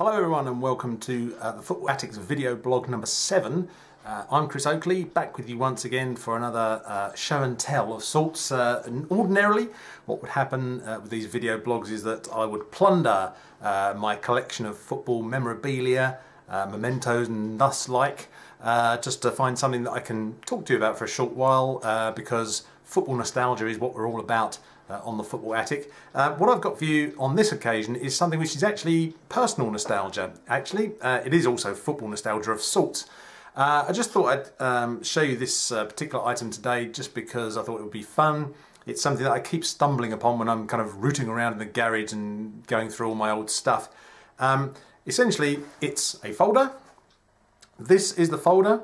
Hello everyone and welcome to uh, the Football Attics video blog number 7. Uh, I'm Chris Oakley, back with you once again for another uh, show and tell of sorts. Uh, ordinarily, what would happen uh, with these video blogs is that I would plunder uh, my collection of football memorabilia, mementos and thus like, just to find something that I can talk to you about for a short while because football nostalgia is what we're all about uh, on the Football Attic. Uh, what I've got for you on this occasion is something which is actually personal nostalgia. Actually, uh, it is also football nostalgia of sorts. Uh, I just thought I'd um, show you this uh, particular item today just because I thought it would be fun. It's something that I keep stumbling upon when I'm kind of rooting around in the garage and going through all my old stuff. Um, essentially, it's a folder. This is the folder.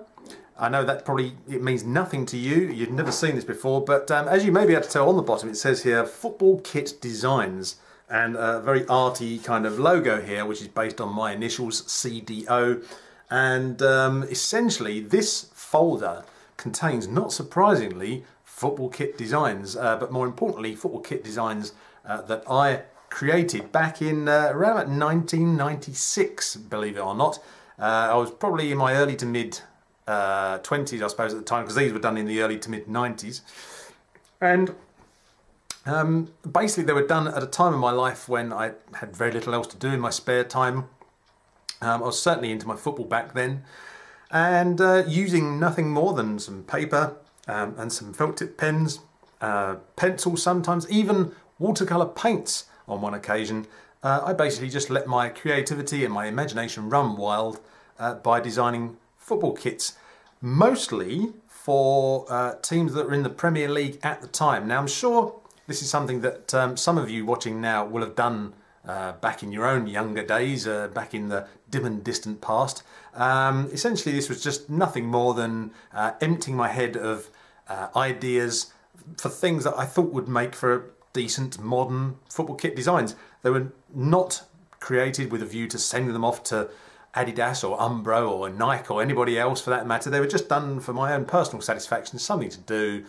I know that probably it means nothing to you. You've never seen this before, but um, as you may be able to tell on the bottom, it says here Football Kit Designs and a very arty kind of logo here, which is based on my initials CDO. And um, essentially, this folder contains, not surprisingly, football kit designs, uh, but more importantly, football kit designs uh, that I created back in uh, around 1996, believe it or not. Uh, I was probably in my early to mid uh, 20s, I suppose, at the time, because these were done in the early to mid 90s. And um, basically, they were done at a time in my life when I had very little else to do in my spare time. Um, I was certainly into my football back then, and uh, using nothing more than some paper um, and some felt tip pens, uh, pencils sometimes, even watercolour paints on one occasion. Uh, I basically just let my creativity and my imagination run wild uh, by designing football kits, mostly for uh, teams that were in the Premier League at the time. Now, I'm sure this is something that um, some of you watching now will have done uh, back in your own younger days, uh, back in the dim and distant past. Um, essentially, this was just nothing more than uh, emptying my head of uh, ideas for things that I thought would make for decent modern football kit designs. They were not created with a view to sending them off to Adidas or Umbro or Nike or anybody else for that matter. They were just done for my own personal satisfaction, something to do,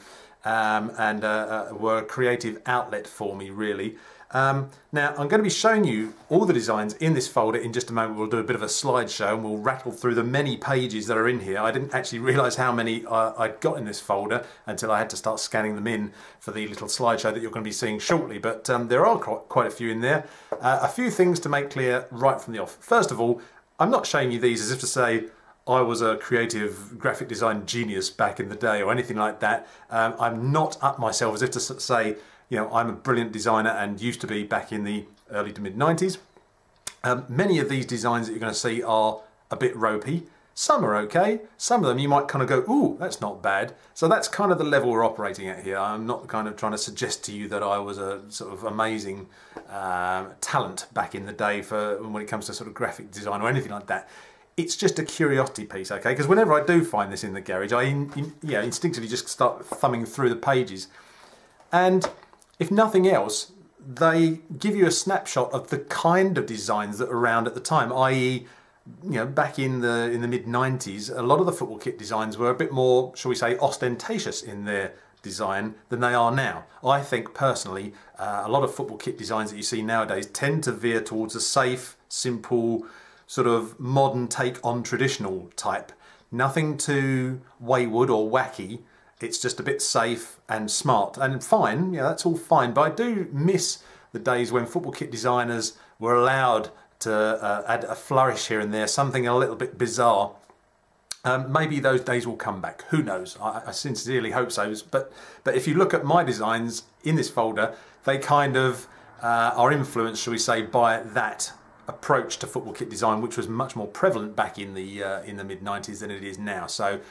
um, and uh, uh, were a creative outlet for me, really. Um, now, I'm going to be showing you all the designs in this folder in just a moment. We'll do a bit of a slideshow and we'll rattle through the many pages that are in here. I didn't actually realise how many uh, I'd got in this folder until I had to start scanning them in for the little slideshow that you're going to be seeing shortly. But um, there are quite a few in there. Uh, a few things to make clear right from the off. First of all, I'm not showing you these as if to say I was a creative graphic design genius back in the day or anything like that. Um, I'm not up myself as if to say, you know, I'm a brilliant designer and used to be back in the early to mid 90s. Um, many of these designs that you're going to see are a bit ropey. Some are okay. Some of them you might kind of go, ooh, that's not bad. So that's kind of the level we're operating at here. I'm not kind of trying to suggest to you that I was a sort of amazing uh, talent back in the day for when it comes to sort of graphic design or anything like that. It's just a curiosity piece, okay? Because whenever I do find this in the garage, I in, in, yeah, instinctively just start thumbing through the pages. And if nothing else, they give you a snapshot of the kind of designs that were around at the time, i.e you know, back in the in the mid 90s, a lot of the football kit designs were a bit more, shall we say, ostentatious in their design than they are now. I think personally, uh, a lot of football kit designs that you see nowadays tend to veer towards a safe, simple, sort of modern take on traditional type. Nothing too wayward or wacky. It's just a bit safe and smart and fine. Yeah, that's all fine. But I do miss the days when football kit designers were allowed to uh, add a flourish here and there, something a little bit bizarre. Um, maybe those days will come back. Who knows? I, I, sincerely hope so. But but if you look at my designs in this folder, they kind of uh, are influenced, shall we say, by that approach to football kit design, which was much more prevalent back in the uh, in the mid '90s than it is now. So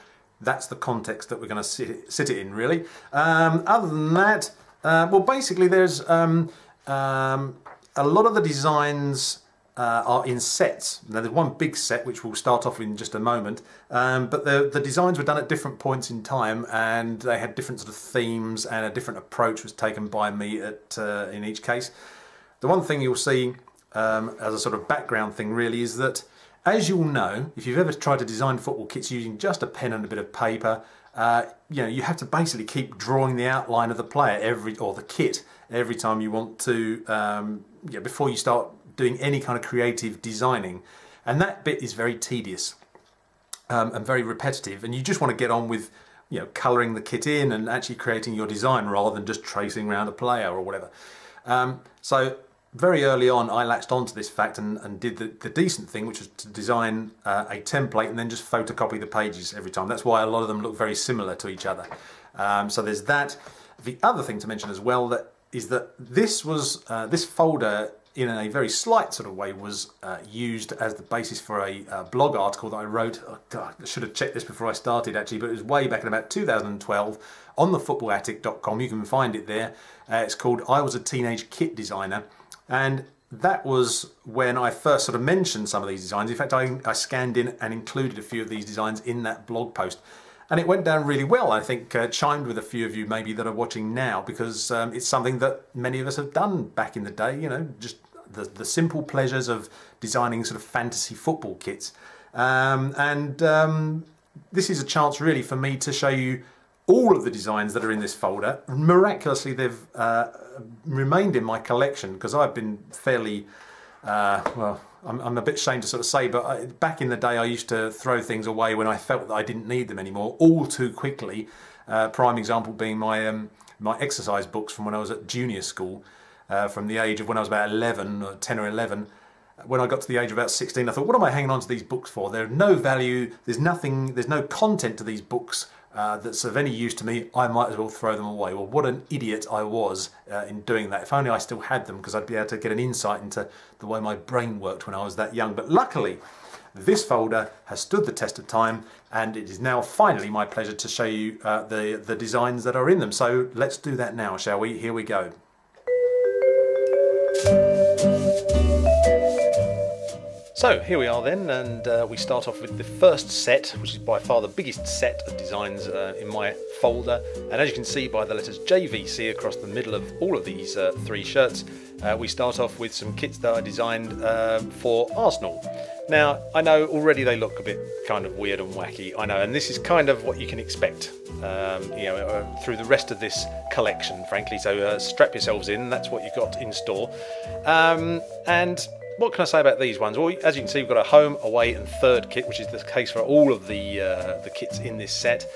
that's the context that we're going to sit it, sit it in, really. Um, other than that, uh, well, basically, there's um, um a lot of the designs uh, are in sets. Now there's one big set which we'll start off in just a moment, um, but the, the designs were done at different points in time and they had different sort of themes and a different approach was taken by me at, uh, in each case. The one thing you'll see um, as a sort of background thing really is that as you'll know, if you've ever tried to design football kits using just a pen and a bit of paper, uh, you know, you have to basically keep drawing the outline of the player every or the kit every time you want to, um, yeah, before you start doing any kind of creative designing. And that bit is very tedious um, and very repetitive. And you just want to get on with you know, colouring the kit in and actually creating your design rather than just tracing around a player or whatever. Um, so very early on, I latched onto this fact and, and did the, the, decent thing, which was to design uh, a template and then just photocopy the pages every time. That's why a lot of them look very similar to each other. Um, so there's that. The other thing to mention as well that is that this was uh, this folder in a very slight sort of way was uh, used as the basis for a uh, blog article that I wrote. Oh, God, I should have checked this before I started actually, but it was way back in about 2012 on thefootballattic.com. You can find it there. Uh, it's called I Was a Teenage Kit Designer. And that was when I first sort of mentioned some of these designs. In fact, I, I scanned in and included a few of these designs in that blog post. And it went down really well. I think uh, chimed with a few of you maybe that are watching now because um, it's something that many of us have done back in the day, you know, just the, the simple pleasures of designing sort of fantasy football kits. Um, and um, this is a chance really for me to show you all of the designs that are in this folder. Miraculously, they've uh, remained in my collection because I've been fairly, uh, well, I'm, I'm, a bit ashamed to sort of say, but I, back in the day I used to throw things away when I felt that I didn't need them anymore, all too quickly. Uh, prime example being my, um, my exercise books from when I was at junior school uh, from the age of when I was about 11 or 10 or 11 when I got to the age of about 16 I thought what am I hanging on to these books for? They're no value. There's nothing there's no content to these books uh, that's of any use to me I might as well throw them away well what an idiot I was uh, in doing that if only I still had them because I'd be able to get an insight into the way my brain worked when I was that young but luckily this folder has stood the test of time and it is now finally my pleasure to show you uh, the, the designs that are in them. So let's do that now, shall we? Here we go. So here we are then, and uh, we start off with the first set, which is by far the biggest set of designs uh, in my folder. And as you can see by the letters JVC across the middle of all of these uh, three shirts, uh, we start off with some kits that I designed um, for Arsenal. Now, I know already they look a bit kind of weird and wacky, I know, and this is kind of what you can expect, um, you know, uh, through the rest of this collection, frankly. So uh, strap yourselves in, that's what you've got in store. Um, and what can I say about these ones? Well, as you can see, we've got a home, away, and third kit, which is the case for all of the uh, the kits in this set.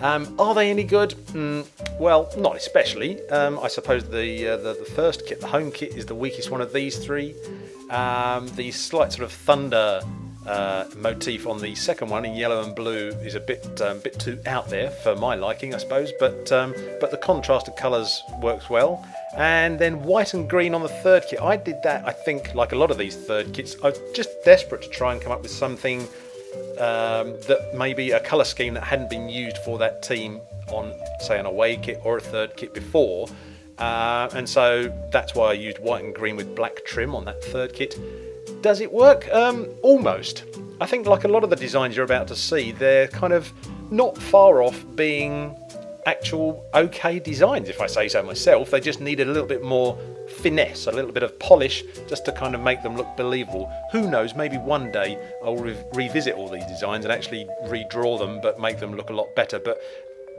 Um, are they any good? Mm, well, not especially. Um, I suppose the, uh, the, the first kit, the home kit, is the weakest one of these three. Um, the slight sort of thunder uh, motif on the second one in yellow and blue is a bit um, bit too out there for my liking, I suppose. But um, but the contrast of colours works well. And then white and green on the third kit. I did that, I think, like a lot of these third kits. I was just desperate to try and come up with something um, that maybe a colour scheme that hadn't been used for that team on, say, an away kit or a third kit before. Uh, and so that's why I used white and green with black trim on that third kit. Does it work? Um, almost. I think, like a lot of the designs you're about to see, they're kind of not far off being actual okay designs, if I say so myself. They just needed a little bit more finesse, a little bit of polish, just to kind of make them look believable. Who knows, maybe one day I'll re revisit all these designs and actually redraw them, but make them look a lot better. But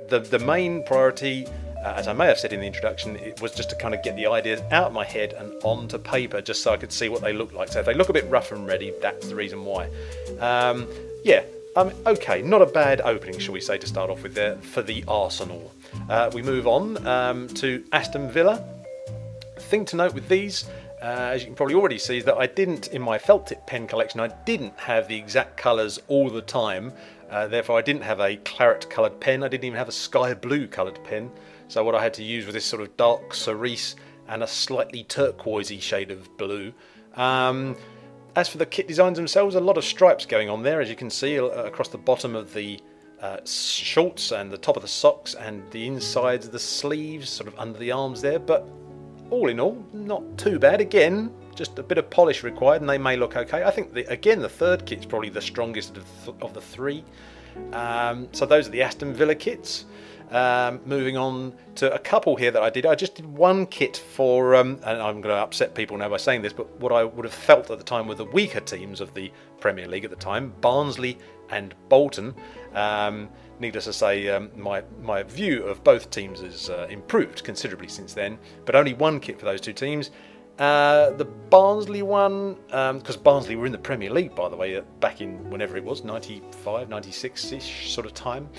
the, the main priority uh, as I may have said in the introduction, it was just to kind of get the ideas out of my head and onto paper just so I could see what they look like. So if they look a bit rough and ready, that's the reason why. Um, yeah, um, okay, not a bad opening, shall we say, to start off with there for the Arsenal. Uh, we move on um, to Aston Villa. Thing to note with these, uh, as you can probably already see, is that I didn't, in my felt tip pen collection, I didn't have the exact colours all the time. Uh, therefore, I didn't have a claret coloured pen, I didn't even have a sky blue coloured pen. So what I had to use was this sort of dark cerise and a slightly turquoisey shade of blue. Um, as for the kit designs themselves, a lot of stripes going on there, as you can see uh, across the bottom of the uh, shorts and the top of the socks and the insides of the sleeves, sort of under the arms there. But all in all, not too bad. Again, just a bit of polish required and they may look okay. I think, the, again, the third kit's probably the strongest of, th of the three. Um, so those are the Aston Villa kits. Um, moving on to a couple here that I did. I just did one kit for, um, and I'm going to upset people now by saying this, but what I would have felt at the time were the weaker teams of the Premier League at the time, Barnsley and Bolton. Um, needless to say, um, my, my view of both teams has uh, improved considerably since then, but only one kit for those two teams. Uh, the Barnsley one, because um, Barnsley were in the Premier League, by the way, uh, back in whenever it was, 95, 96-ish sort of time.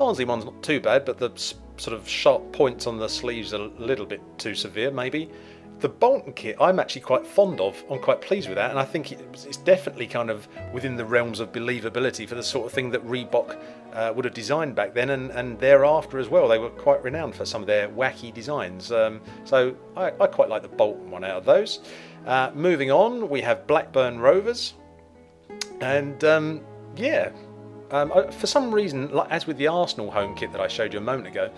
Barnsley one's not too bad, but the sort of sharp points on the sleeves are a little bit too severe, maybe. The Bolton kit I'm actually quite fond of. I'm quite pleased with that, and I think it's definitely kind of within the realms of believability for the sort of thing that Reebok uh, would have designed back then and, and thereafter as well. They were quite renowned for some of their wacky designs. Um, so I, I, quite like the Bolton one out of those. Uh, moving on, we have Blackburn Rovers, and um, yeah, um, for some reason, like, as with the Arsenal home kit that I showed you a moment ago,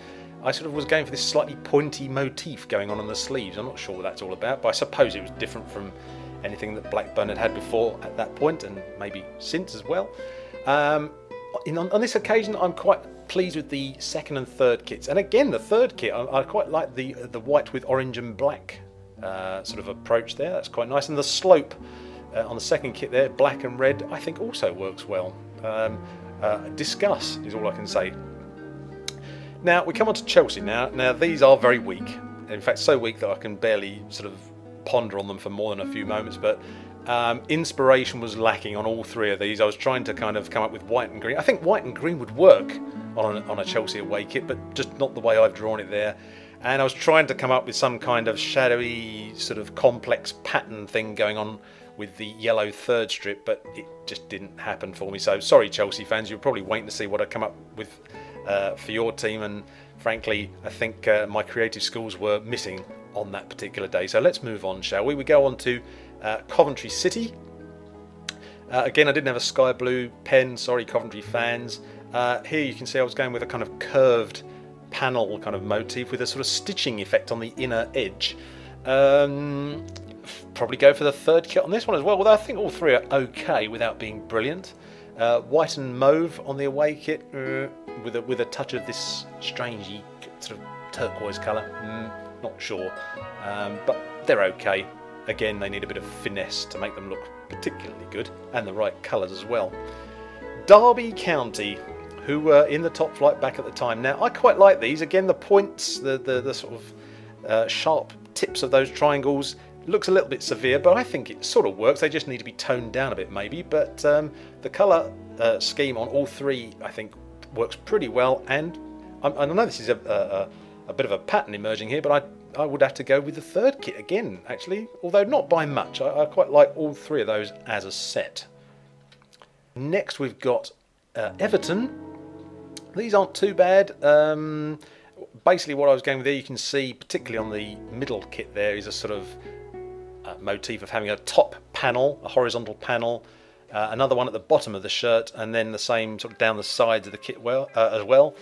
I sort of was going for this slightly pointy motif going on on the sleeves. I'm not sure what that's all about, but I suppose it was different from anything that Blackburn had had before at that point, and maybe since as well. Um, in, on, on, this occasion, I'm quite pleased with the second and third kits, and again, the third kit, I, I quite like the the white with orange and black uh, sort of approach there. That's quite nice, and the slope uh, on the second kit there, black and red, I think also works well. Um, uh, discuss is all I can say. Now we come on to Chelsea now. Now these are very weak. In fact, so weak that I can barely sort of ponder on them for more than a few moments. But um, inspiration was lacking on all three of these. I was trying to kind of come up with white and green. I think white and green would work on on a Chelsea away kit, but just not the way I've drawn it there. And I was trying to come up with some kind of shadowy, sort of complex pattern thing going on with the yellow third strip, but it just didn't happen for me. So sorry, Chelsea fans, you're probably waiting to see what I come up with uh, for your team. And frankly, I think uh, my creative skills were missing on that particular day. So let's move on, shall we? We go on to uh, Coventry City. Uh, again, I didn't have a sky blue pen. Sorry, Coventry fans. Uh, here you can see I was going with a kind of curved panel kind of motif with a sort of stitching effect on the inner edge. Um, probably go for the third kit on this one as well, although I think all three are okay without being brilliant. Uh, white and mauve on the away kit uh, with, a, with a touch of this strangey sort of turquoise colour. Mm, not sure, um, but they're okay. Again, they need a bit of finesse to make them look particularly good, and the right colours as well. Derby County, who were in the top flight back at the time. Now, I quite like these. Again, the points, the, the, the sort of uh, sharp tips of those triangles looks a little bit severe, but I think it sort of works. They just need to be toned down a bit, maybe. But um, the colour uh, scheme on all three, I think, works pretty well. And I, I know this is a, a, a, bit of a pattern emerging here, but I, I would have to go with the third kit again, actually. Although not by much. I, I quite like all three of those as a set. Next, we've got uh, Everton. These aren't too bad. Um, basically, what I was going with there, you can see, particularly on the middle kit, there is a sort of uh, motif of having a top panel, a horizontal panel, uh, another one at the bottom of the shirt, and then the same sort of down the sides of the kit well uh, as well.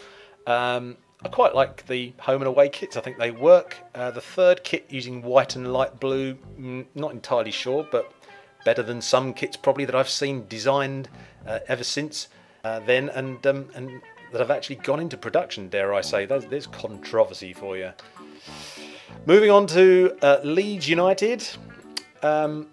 Um, I quite like the home and away kits. I think they work. Uh, the third kit using white and light blue, not entirely sure, but better than some kits probably that I've seen designed uh, ever since uh, then, and um, and that have actually gone into production. Dare I say? There's, there's controversy for you. Moving on to Leeds United. Um,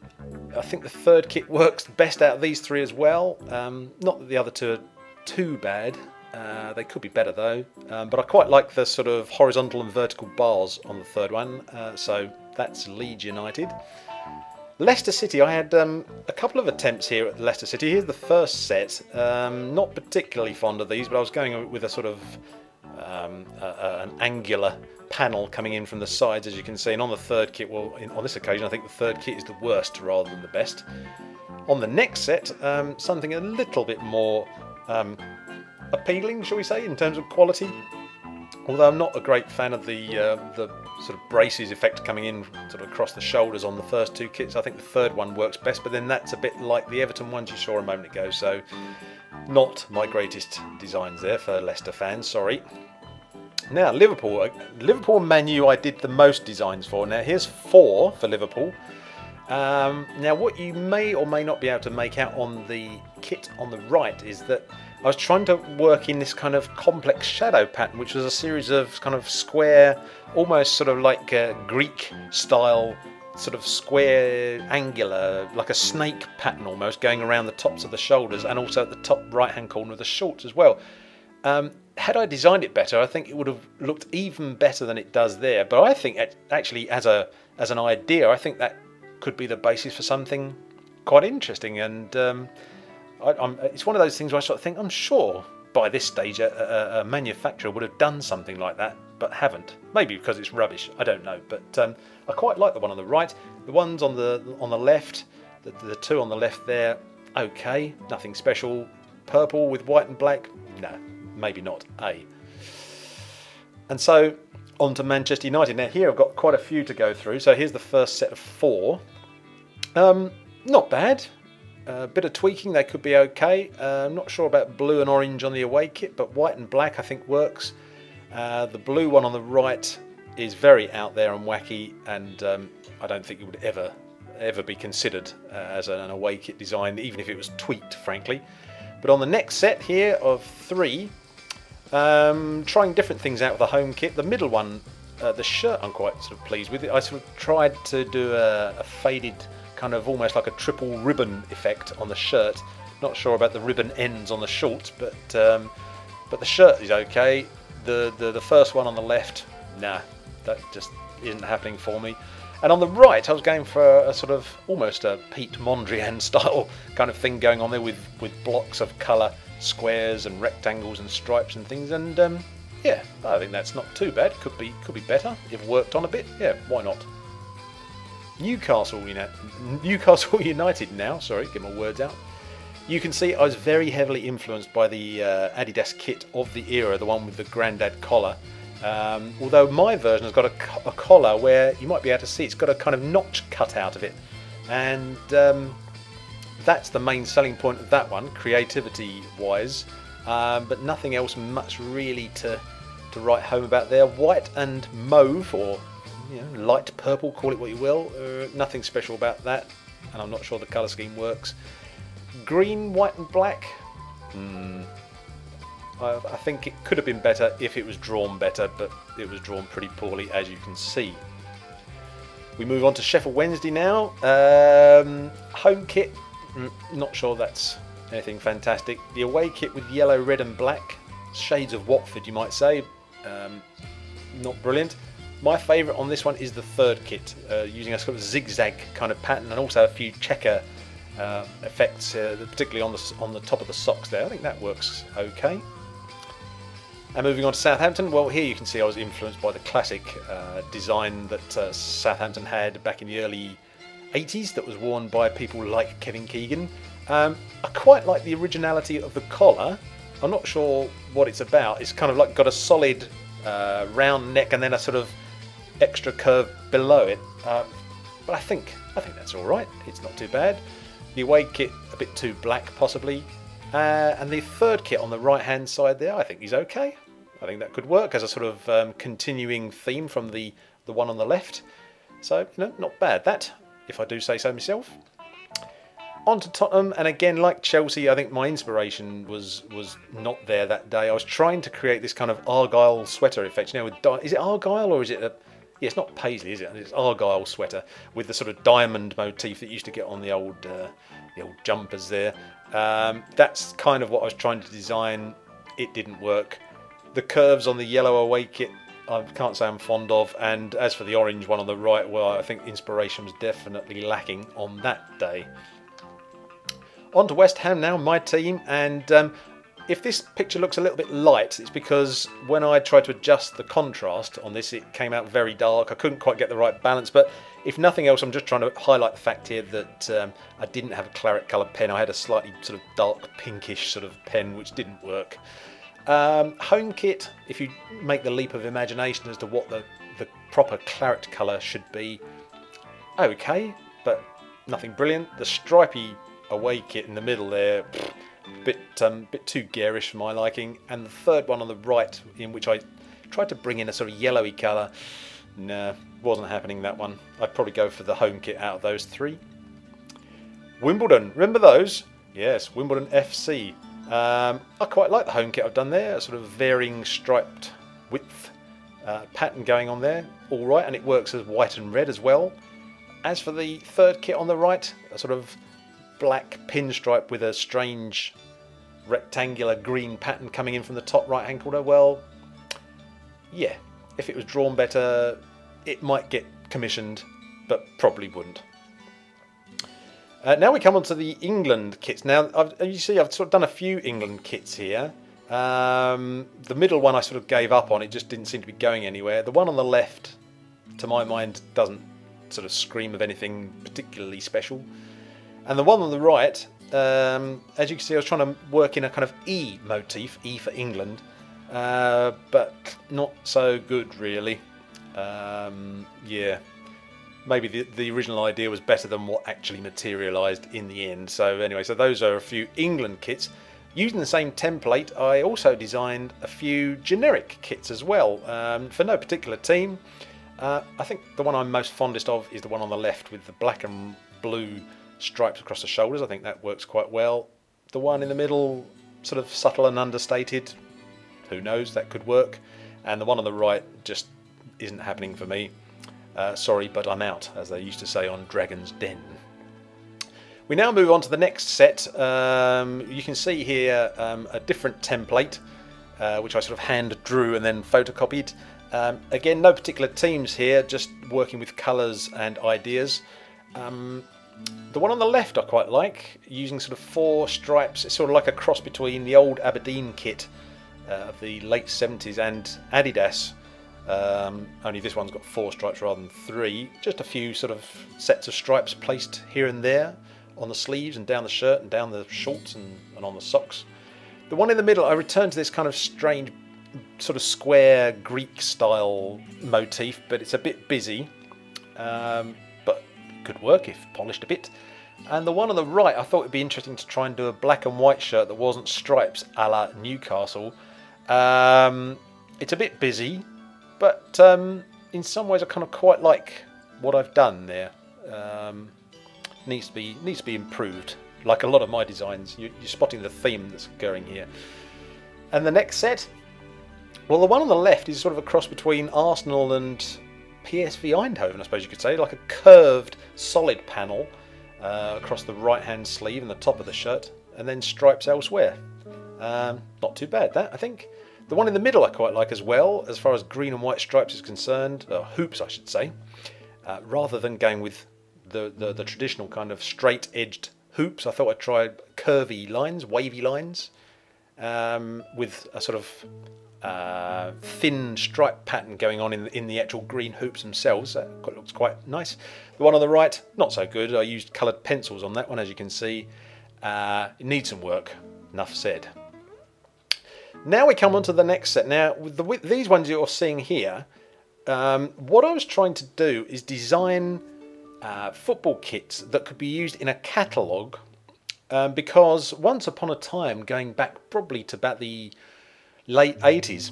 I think the third kit works best out of these three as well. Um, not that the other two are too bad. Uh, they could be better though. Um, but I quite like the sort of horizontal and vertical bars on the third one. Uh, so that's Leeds United. Leicester City, I had um, a couple of attempts here at Leicester City. Here's the first set. Um, not particularly fond of these, but I was going with a sort of um, an angular panel coming in from the sides as you can see and on the third kit well in, on this occasion I think the third kit is the worst rather than the best. On the next set um, something a little bit more um, appealing shall we say in terms of quality. Although I'm not a great fan of the uh, the sort of braces effect coming in sort of across the shoulders on the first two kits. I think the third one works best but then that's a bit like the Everton ones you saw a moment ago. So not my greatest designs there for Leicester fans sorry now, Liverpool. Uh, Liverpool Man U I did the most designs for. Now, here's four for Liverpool. Um, now, what you may or may not be able to make out on the kit on the right is that I was trying to work in this kind of complex shadow pattern, which was a series of kind of square, almost sort of like a Greek style, sort of square, angular, like a snake pattern almost, going around the tops of the shoulders and also at the top right hand corner of the shorts as well. Um, had I designed it better, I think it would have looked even better than it does there. But I think actually, as a as an idea, I think that could be the basis for something quite interesting. And um, I, it's one of those things where I sort of think I'm sure by this stage a, a, a, manufacturer would have done something like that, but haven't. Maybe because it's rubbish. I don't know. But um, I quite like the one on the right. The ones on the on the left, the, the two on the left there, okay, nothing special. Purple with white and black, no, maybe not A. And so on to Manchester United. Now here I've got quite a few to go through. So here's the first set of four. Um, not bad. A bit of tweaking, they could be okay. Uh, I'm not sure about blue and orange on the away kit, but white and black I think works. Uh, the blue one on the right is very out there and wacky, and um, I don't think it would ever ever be considered uh, as an away kit design, even if it was tweaked, frankly. But on the next set here of three, um, trying different things out with the home kit. The middle one, uh, the shirt, I'm quite sort of pleased with. It. I sort of tried to do a, a faded, kind of almost like a triple ribbon effect on the shirt. Not sure about the ribbon ends on the shorts, but um, but the shirt is okay. The, the the first one on the left, nah, that just isn't happening for me. And on the right, I was going for a, sort of almost a Piet Mondrian style kind of thing going on there with with blocks of colour squares and rectangles and stripes and things. And um, yeah, I think that's not too bad. Could be could be better if worked on a bit. Yeah, why not? Newcastle United, Newcastle United now. Sorry, get my words out. You can see I was very heavily influenced by the uh, Adidas kit of the era, the one with the grandad collar. Um, although my version has got a, a, collar where you might be able to see it's got a kind of notch cut out of it, and um, that's the main selling point of that one, creativity wise. Um, but nothing else much really to to write home about there. White and mauve, or you know, light purple, call it what you will. Uh, nothing special about that, and I'm not sure the colour scheme works. Green, white, and black. Hmm. I, I think it could have been better if it was drawn better, but it was drawn pretty poorly, as you can see. We move on to Sheffield Wednesday now. Um, home kit Not sure that's anything fantastic. The away kit with yellow, red, and black, shades of Watford, you might say. Um, not brilliant. My favourite on this one is the third kit, uh, using a sort of zigzag kind of pattern and also a few checker uh, effects, uh, particularly on the on the top of the socks there. I think that works okay. And moving on to Southampton, well, here you can see I was influenced by the classic uh, design that uh, Southampton had back in the early 80s that was worn by people like Kevin Keegan. Um, I quite like the originality of the collar. I'm not sure what it's about. It's kind of like got a solid uh, round neck and then a sort of extra curve below it. Um, but I think I think that's all right. It's not too bad. The away kit a bit too black possibly, uh, and the third kit on the right hand side there I think is okay. I think that could work as a sort of um, continuing theme from the the one on the left. So you know, not bad. That if I do say so myself. On to Tottenham, and again, like Chelsea, I think my inspiration was was not there that day. I was trying to create this kind of Argyle sweater effect. You know, with is it Argyle or is it a yeah, it's not paisley, is it? It's Argyle sweater with the sort of diamond motif that used to get on the old uh, the old jumpers there. Um, that's kind of what I was trying to design. It didn't work. The curves on the yellow away kit I can't say I'm fond of. And as for the orange one on the right, well, I think inspiration was definitely lacking on that day. On to West Ham now, my team, and um, if this picture looks a little bit light, it's because when I tried to adjust the contrast on this, it came out very dark. I couldn't quite get the right balance, but if nothing else, I'm just trying to highlight the fact here that um, I didn't have a claret coloured pen. I had a slightly sort of dark pinkish sort of pen, which didn't work. Um, home kit, if you make the leap of imagination as to what the, the proper claret colour should be, okay, but nothing brilliant. The stripy away kit in the middle there, bit um, bit too garish for my liking. And the third one on the right, in which I tried to bring in a sort of yellowy colour, nah, wasn't happening that one. I'd probably go for the home kit out of those three. Wimbledon, remember those? Yes, Wimbledon FC. Um, I quite like the home kit I've done there, sort of varying striped width uh, pattern going on there, all right, and it works as white and red as well. As for the third kit on the right, a sort of black pinstripe with a strange rectangular green pattern coming in from the top right hand corner, well, yeah, if it was drawn better, it might get commissioned, but probably wouldn't. Uh, now we come on to the England kits. Now, I've, you see, I've sort of done a few England kits here. Um, the middle one I sort of gave up on, it just didn't seem to be going anywhere. The one on the left, to my mind, doesn't sort of scream of anything particularly special. And the one on the right, um, as you can see, I was trying to work in a kind of E motif, E for England, uh, but not so good really. Um, yeah, maybe the, the original idea was better than what actually materialised in the end. So anyway, so those are a few England kits. Using the same template, I also designed a few generic kits as well um, for no particular team. Uh, I think the one I'm most fondest of is the one on the left with the black and blue stripes across the shoulders. I think that works quite well. The one in the middle, sort of subtle and understated. Who knows, that could work. And the one on the right just isn't happening for me. Uh, sorry, but I'm out, as they used to say on Dragon's Den. We now move on to the next set. Um, you can see here um, a different template, uh, which I sort of hand drew and then photocopied. Um, again, no particular teams here, just working with colours and ideas. Um, the one on the left I quite like, using sort of four stripes. It's sort of like a cross between the old Aberdeen kit uh, of the late 70s and Adidas. Um, only this one's got four stripes rather than three. Just a few sort of sets of stripes placed here and there on the sleeves and down the shirt and down the shorts and, and on the socks. The one in the middle, I returned to this kind of strange sort of square Greek style motif, but it's a bit busy, um, but could work if polished a bit. And the one on the right, I thought it'd be interesting to try and do a black and white shirt that wasn't stripes a la Newcastle. Um, it's a bit busy, but um, in some ways I kind of quite like what I've done there. Um, needs to be needs to be improved. Like a lot of my designs, you, you're spotting the theme that's going here. And the next set, well, the one on the left is sort of a cross between Arsenal and PSV Eindhoven, I suppose you could say, like a curved, solid panel uh, across the right-hand sleeve and the top of the shirt, and then stripes elsewhere. Um, not too bad, that I think. The one in the middle I quite like as well, as far as green and white stripes is concerned, uh, hoops I should say, uh, rather than going with the, the, the traditional kind of straight edged hoops. I thought I'd try curvy lines, wavy lines, um, with a sort of uh, thin stripe pattern going on in the, in the actual green hoops themselves. That looks quite nice. The one on the right, not so good. I used coloured pencils on that one, as you can see. Uh, it needs some work. Enough said. Now we come on to the next set. Now, with, the, with these ones you're seeing here, um, what I was trying to do is design uh, football kits that could be used in a catalogue um, because once upon a time, going back probably to about the late 80s,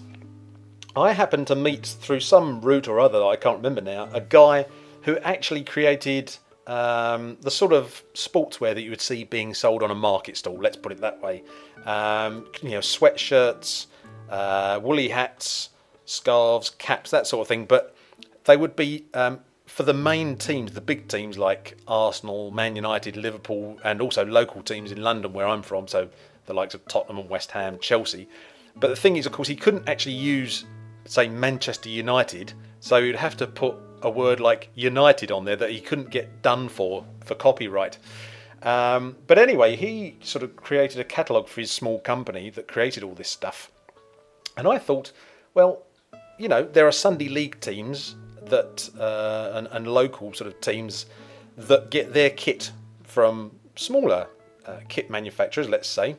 I happened to meet through some route or other, I can't remember now, a guy who actually created um, the sort of sportswear that you would see being sold on a market stall, let's put it that way. Um, you know, sweatshirts, uh, woolly hats, scarves, caps, that sort of thing, but they would be um, for the main teams, the big teams like Arsenal, Man United, Liverpool, and also local teams in London where I'm from, so the likes of Tottenham and West Ham, Chelsea. But the thing is, of course, he couldn't actually use, say, Manchester United, so he'd have to put a word like United on there that he couldn't get done for for copyright. Um, but anyway, he sort of created a catalogue for his small company that created all this stuff. And I thought, well, you know, there are Sunday league teams that uh, and, and, local sort of teams that get their kit from smaller uh, kit manufacturers, let's say.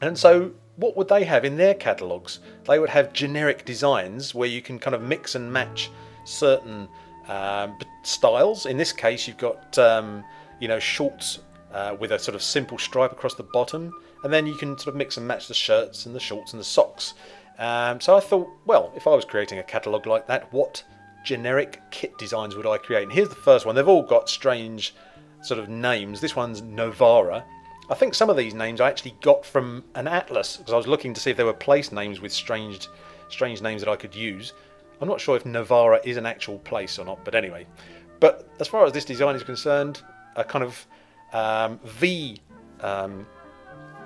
And so, what would they have in their catalogues? They would have generic designs where you can kind of mix and match certain um, styles. In this case, you've got um, you know shorts uh, with a sort of simple stripe across the bottom, and then you can sort of mix and match the shirts and the shorts and the socks. Um, so I thought, well, if I was creating a catalogue like that, what generic kit designs would I create? And here's the first one. They've all got strange sort of names. This one's Novara. I think some of these names I actually got from an atlas because I was looking to see if there were place names with strange, strange names that I could use. I'm not sure if Novara is an actual place or not, but anyway. But as far as this design is concerned, a kind of um, V um,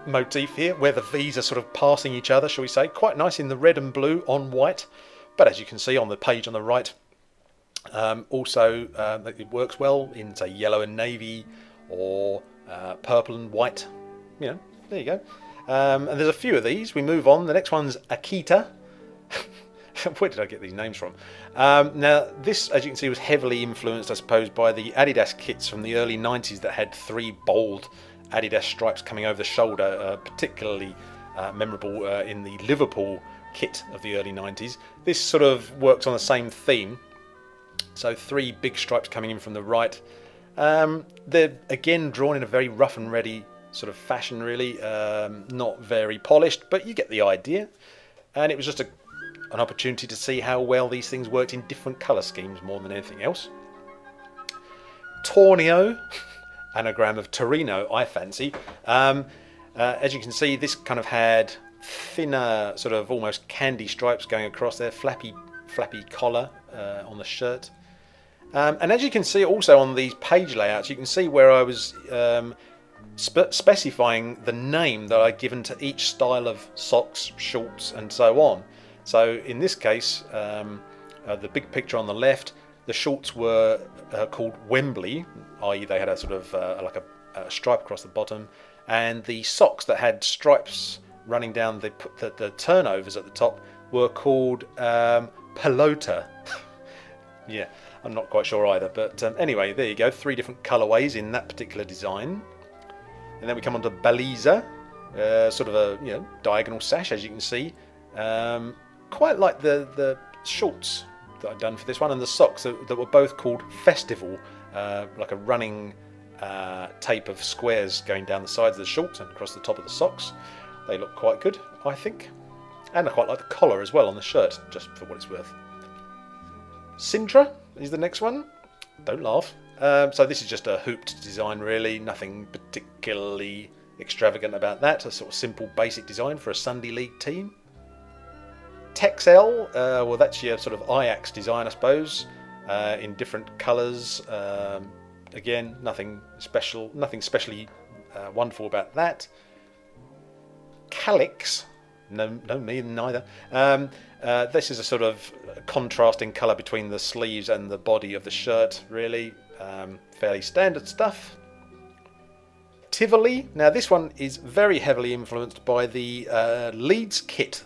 motif here, where the V's are sort of passing each other, shall we say. Quite nice in the red and blue on white, but as you can see on the page on the right, um, also uh, it works well in say yellow and navy or uh, purple and white. You know, there you go. Um, and there's a few of these. We move on. The next one's Akita. Where did I get these names from? Um, now, this, as you can see, was heavily influenced, I suppose, by the Adidas kits from the early 90s that had three bold Adidas stripes coming over the shoulder, uh, particularly uh, memorable uh, in the Liverpool kit of the early 90s. This sort of works on the same theme. So, three big stripes coming in from the right. Um, they're again drawn in a very rough and ready sort of fashion, really. Um, not very polished, but you get the idea. And it was just a an opportunity to see how well these things worked in different colour schemes more than anything else. Tornio, anagram of Torino, I fancy. Um, uh, as you can see, this kind of had thinner, sort of almost candy stripes going across there, flappy, flappy collar uh, on the shirt. Um, and as you can see also on these page layouts, you can see where I was um, spe specifying the name that I'd given to each style of socks, shorts, and so on. So in this case, um, uh, the big picture on the left, the shorts were uh, called Wembley, i.e. they had a sort of uh, like a, a, stripe across the bottom, and the socks that had stripes running down the, the, the turnovers at the top were called um, Pelota. yeah, I'm not quite sure either, but um, anyway, there you go, three different colourways in that particular design. And then we come on to Baliza, uh, sort of a you know diagonal sash, as you can see. Um, quite like the, the shorts that I'd done for this one and the socks that, that were both called Festival, uh, like a running uh, tape of squares going down the sides of the shorts and across the top of the socks. They look quite good, I think. And I quite like the collar as well on the shirt, just for what it's worth. Sintra is the next one. Don't laugh. Um, so this is just a hooped design really, nothing particularly extravagant about that. A sort of simple basic design for a Sunday League team. Texel, uh, well, that's your sort of Ajax design, I suppose, uh, in different colours. Um, again, nothing special, nothing specially uh, wonderful about that. Calyx, no, no, me neither. Um, uh, this is a sort of contrasting colour between the sleeves and the body of the shirt, really. Um, fairly standard stuff. Tivoli. Now, this one is very heavily influenced by the uh, Leeds kit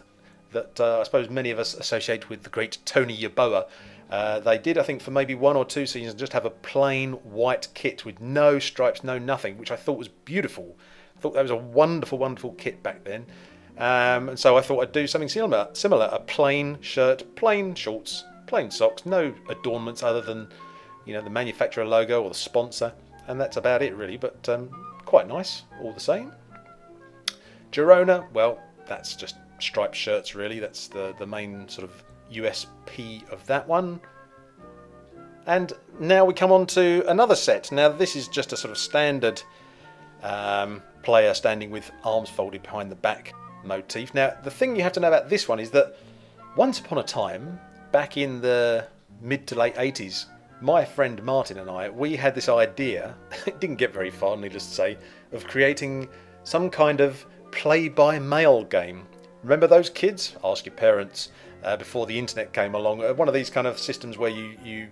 that uh, I suppose many of us associate with the great Tony Yeboah. Uh, they did, I think, for maybe one or two seasons, just have a plain white kit with no stripes, no nothing, which I thought was beautiful. I thought that was a wonderful, wonderful kit back then. Um, and so I thought I'd do something similar, similar, a plain shirt, plain shorts, plain socks, no adornments other than, you know, the manufacturer logo or the sponsor, and that's about it really. But um, quite nice, all the same. Girona, well, that's just striped shirts really. That's the, the main sort of USP of that one. And now we come on to another set. Now this is just a sort of standard um, player standing with arms folded behind the back motif. Now the thing you have to know about this one is that once upon a time, back in the mid to late 80s, my friend Martin and I, we had this idea, it didn't get very far needless to say, of creating some kind of play by mail game Remember those kids? Ask your parents. Uh, before the internet came along, uh, one of these kind of systems where you you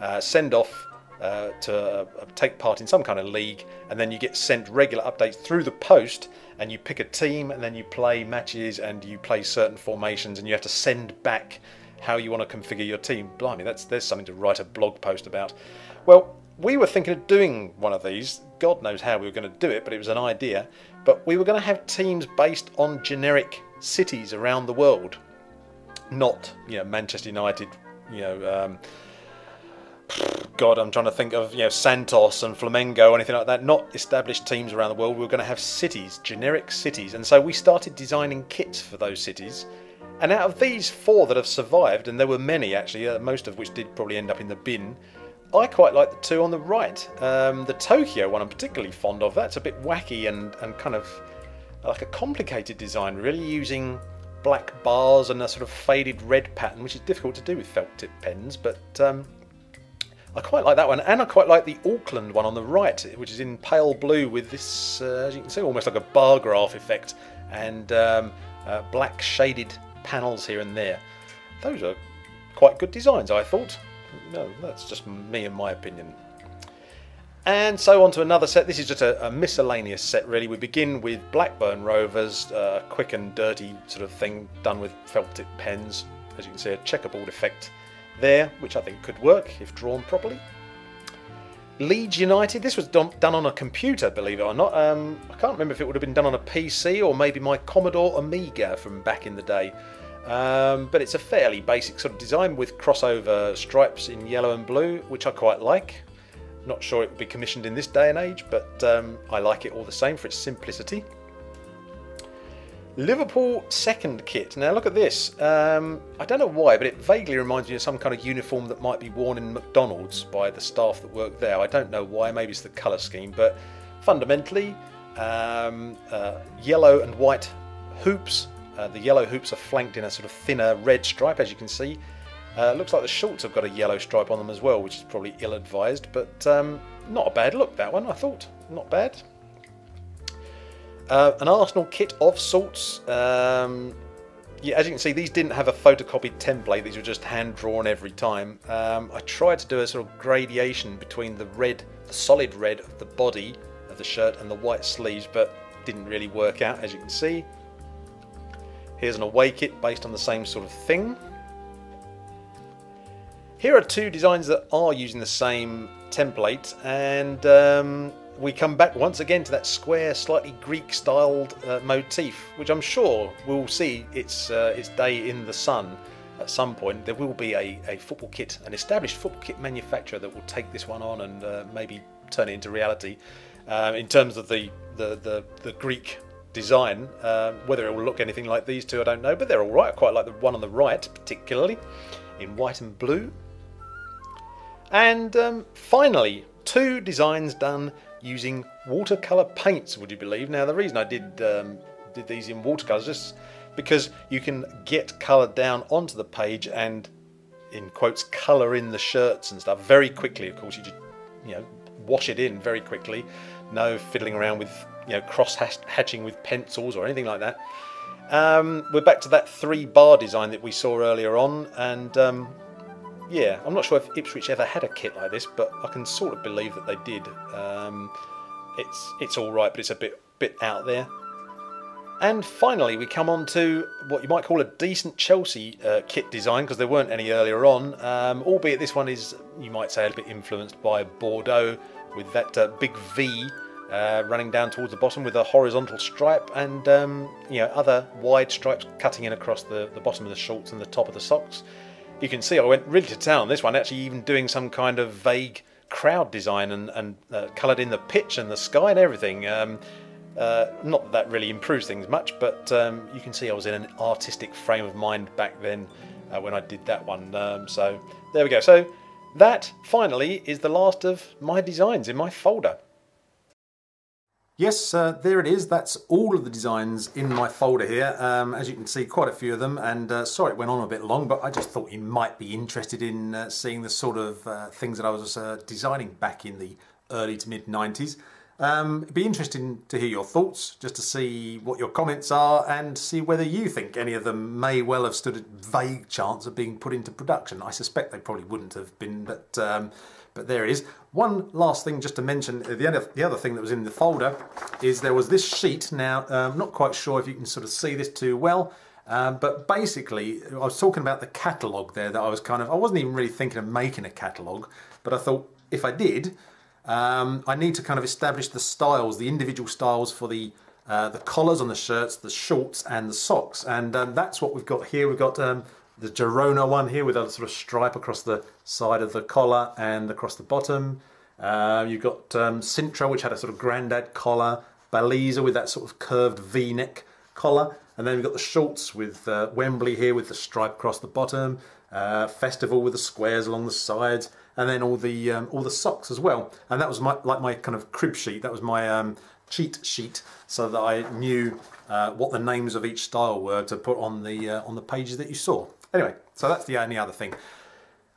uh, send off uh, to uh, take part in some kind of league, and then you get sent regular updates through the post, and you pick a team, and then you play matches, and you play certain formations, and you have to send back how you want to configure your team. Blimey, that's there's something to write a blog post about. Well, we were thinking of doing one of these. God knows how we were going to do it, but it was an idea. But we were going to have teams based on generic cities around the world, not you know Manchester United, you know. Um, God, I'm trying to think of you know Santos and Flamengo or anything like that. Not established teams around the world. We were going to have cities, generic cities, and so we started designing kits for those cities. And out of these four that have survived, and there were many actually, uh, most of which did probably end up in the bin. I quite like the two on the right. Um, the Tokyo one I'm particularly fond of. That's a bit wacky and, and kind of like a complicated design, really using black bars and a sort of faded red pattern, which is difficult to do with felt tip pens, but um, I quite like that one, and I quite like the Auckland one on the right, which is in pale blue with this, uh, as you can see, almost like a bar graph effect, and um, uh, black shaded panels here and there. Those are quite good designs, I thought. No, that's just me and my opinion. And so on to another set. This is just a, a miscellaneous set, really. We begin with Blackburn Rovers, uh, quick and dirty sort of thing done with felt tip pens. As you can see, a checkerboard effect there, which I think could work if drawn properly. Leeds United, this was done, done on a computer, believe it or not. Um, I can't remember if it would have been done on a PC or maybe my Commodore Amiga from back in the day. Um, but it's a fairly basic sort of design with crossover stripes in yellow and blue, which I quite like. Not sure it would be commissioned in this day and age, but um, I like it all the same for its simplicity. Liverpool second kit. Now look at this. Um, I don't know why, but it vaguely reminds me of some kind of uniform that might be worn in McDonald's by the staff that work there. I don't know why. Maybe it's the colour scheme, but fundamentally, um, uh, yellow and white hoops. Uh, the yellow hoops are flanked in a sort of thinner red stripe, as you can see, uh, looks like the shorts have got a yellow stripe on them as well, which is probably ill-advised, but um, not a bad look, that one, I thought. Not bad. Uh, an Arsenal kit of sorts. Um, yeah, as you can see, these didn't have a photocopied template. These were just hand-drawn every time. Um, I tried to do a sort of gradation between the red, the solid red of the body of the shirt and the white sleeves, but didn't really work out, as you can see. Here's an away kit based on the same sort of thing. Here are two designs that are using the same template and um, we come back once again to that square, slightly Greek-styled uh, motif, which I'm sure we'll see its uh, its day in the sun at some point. There will be a, a football kit, an established football kit manufacturer that will take this one on and uh, maybe turn it into reality. Um, in terms of the the, the, the Greek design, um, whether it will look anything like these two, I don't know, but they're all right. I quite like the one on the right, particularly in white and blue. And um, finally, two designs done using watercolor paints, would you believe? Now, the reason I did um, did these in watercolors just because you can get color down onto the page and, in quotes, color in the shirts and stuff very quickly. Of course, you just you know wash it in very quickly. No fiddling around with you know cross hatching with pencils or anything like that. Um, we're back to that three bar design that we saw earlier on, and um, yeah, I'm not sure if Ipswich ever had a kit like this, but I can sort of believe that they did. Um, it's it's all right, but it's a bit bit out there. And finally, we come on to what you might call a decent Chelsea uh, kit design because there weren't any earlier on. Um, albeit this one is, you might say, a bit influenced by Bordeaux with that uh, big V uh, running down towards the bottom with a horizontal stripe and um, you know other wide stripes cutting in across the, the bottom of the shorts and the top of the socks you can see I went really to town on this one, actually even doing some kind of vague crowd design and, and uh, coloured in the pitch and the sky and everything. Um, uh, not that that really improves things much, but um, you can see I was in an artistic frame of mind back then uh, when I did that one. Um, so there we go. So that finally is the last of my designs in my folder. Yes, uh, there it is. That's all of the designs in my folder here. Um, as you can see, quite a few of them. And uh, sorry it went on a bit long, but I just thought you might be interested in uh, seeing the sort of uh, things that I was uh, designing back in the early to mid 90s. Um, it'd be interesting to hear your thoughts, just to see what your comments are and see whether you think any of them may well have stood a vague chance of being put into production. I suspect they probably wouldn't have been, but um, but there is. One last thing just to mention, uh, the other, the other thing that was in the folder is there was this sheet. Now, I'm um, not quite sure if you can sort of see this too well, um, but basically, I was talking about the catalogue there that I was kind of, I wasn't even really thinking of making a catalogue, but I thought if I did, um, I need to kind of establish the styles, the individual styles for the uh, the collars on the shirts, the shorts and the socks. And um, that's what we've got here. We've got um, the Girona one here with a sort of stripe across the side of the collar and across the bottom. Uh, you've got um, Sintra, which had a sort of grandad collar. Baliza with that sort of curved V-neck collar. And then we've got the shorts with uh, Wembley here with the stripe across the bottom. Uh, Festival with the squares along the sides. And then all the um, all the socks as well. And that was my, like my kind of crib sheet. That was my um, cheat sheet so that I knew uh, what the names of each style were to put on the uh, on the pages that you saw. Anyway, so that's the only other thing.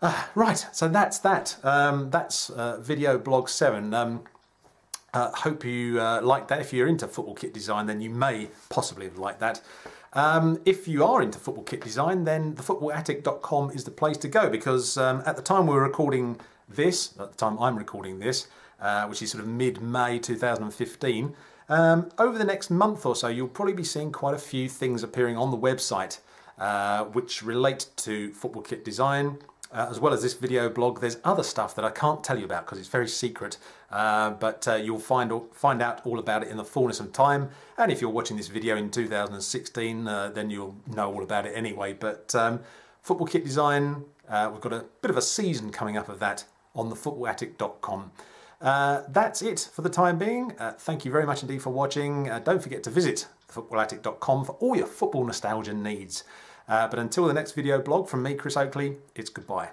Uh, right, so that's that. Um, that's uh, video blog 7. Um, uh, hope you uh, like that. If you're into football kit design, then you may possibly liked that. Um, if you are into football kit design, then thefootballattic.com is the place to go because um, at the time we were recording this, at the time I'm recording this, uh, which is sort of mid-May 2015, um, over the next month or so you'll probably be seeing quite a few things appearing on the website uh, which relate to football kit design, uh, as well as this video blog, there's other stuff that I can't tell you about because it's very secret, uh, but uh, you'll find, find out all about it in the fullness of time. And if you're watching this video in 2016, uh, then you'll know all about it anyway. But um, football kit design, uh, we've got a bit of a season coming up of that on thefootballattic.com. That's it for the time being. Thank you very much indeed for watching. Don't forget to visit thefootballattic.com for all your football nostalgia needs. Uh, but until the next video blog from me, Chris Oakley, it's goodbye.